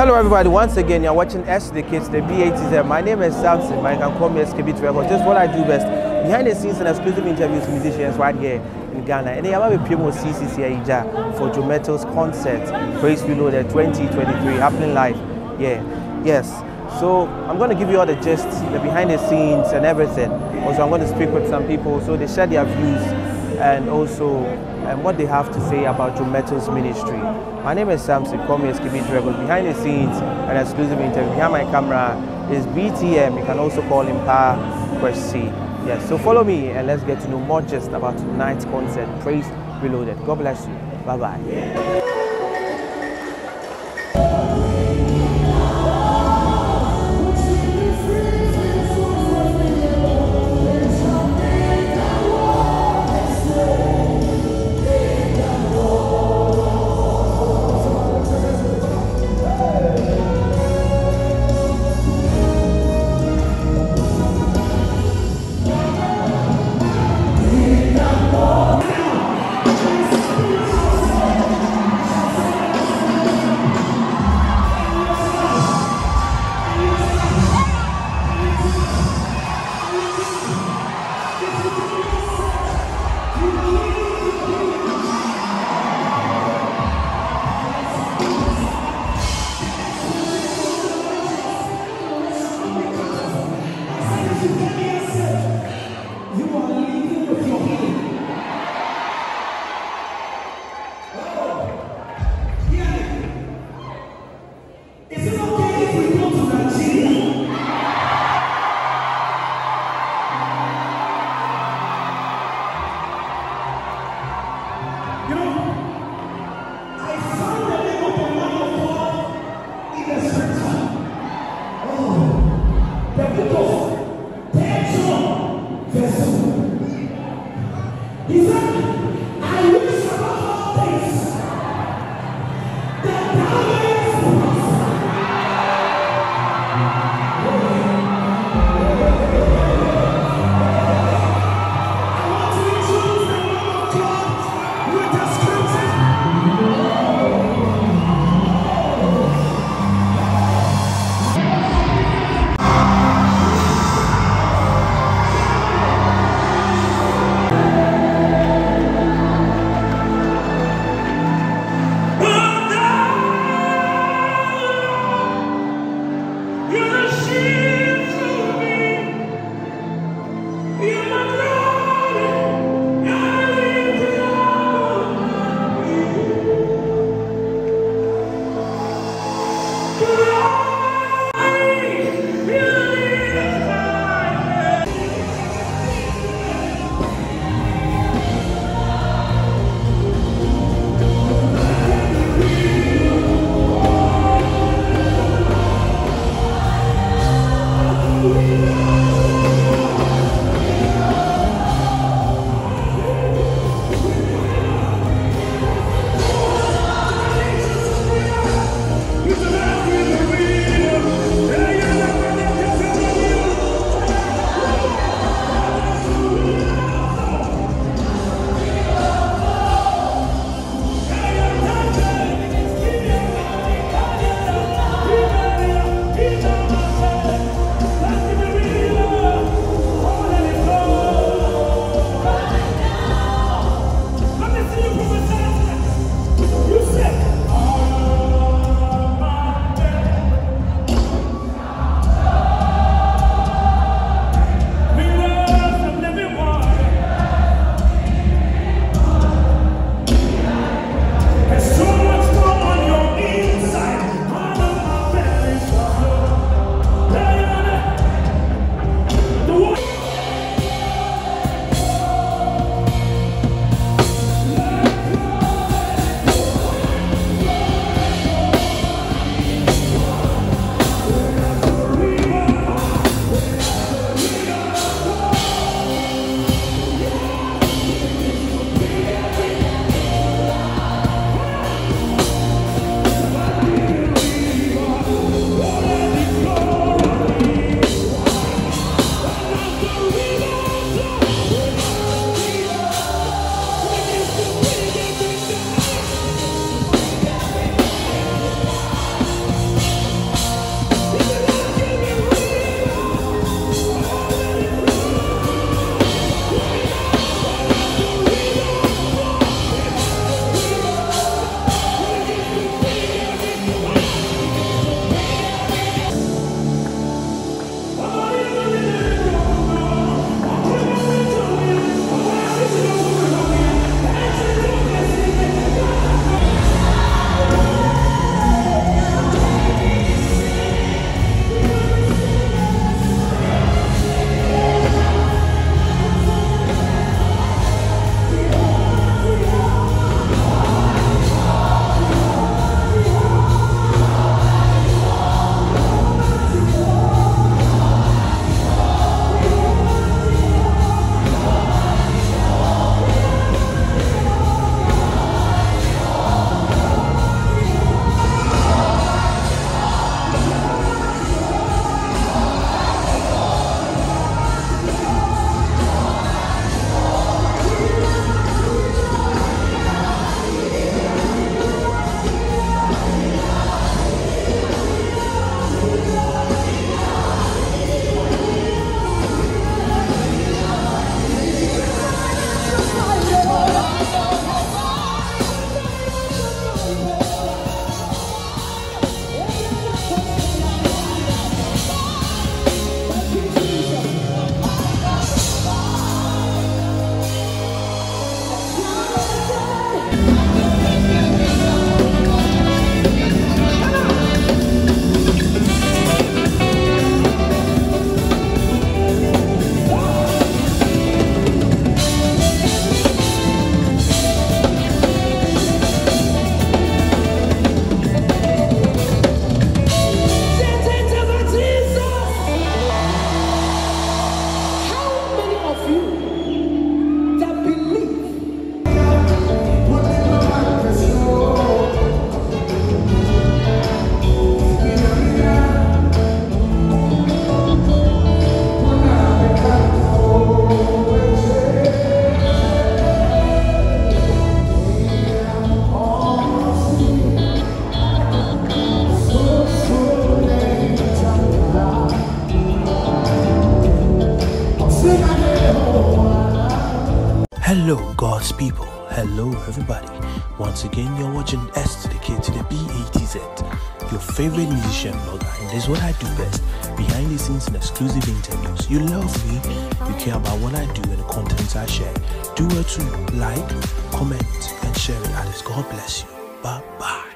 Hello everybody, once again you're watching S the Kids, the BATZ. My name is Samson, you can call me SKB Records. Is what I do best. Behind the scenes and exclusive interviews with musicians right here in Ghana. And I'm to promo CCC Aija for Joe Mettle's concert, Praise Reloaded 2023, happening live. Yeah, yes. So I'm going to give you all the gist, the behind the scenes and everything. Also, I'm going to speak with some people so they share their views and also um, what they have to say about Joe Mettle's ministry. My name is Samson, me SKB Records. Behind the scenes, an exclusive interview. Behind my camera is BTM. You can also call him Pa Quest C. Yes, so follow me and let's get to know more just about tonight's concert, Praise Reloaded. God bless you. Bye bye. He said, Hello, God's people. Hello, everybody. Once again, you're watching S to the K to the B A T Z, your favorite musician blogger, and this is what I do best behind the scenes and exclusive interviews. You love me, you care about what I do and the contents I share. Do it to like, comment, and share it. Others. God bless you. Bye bye.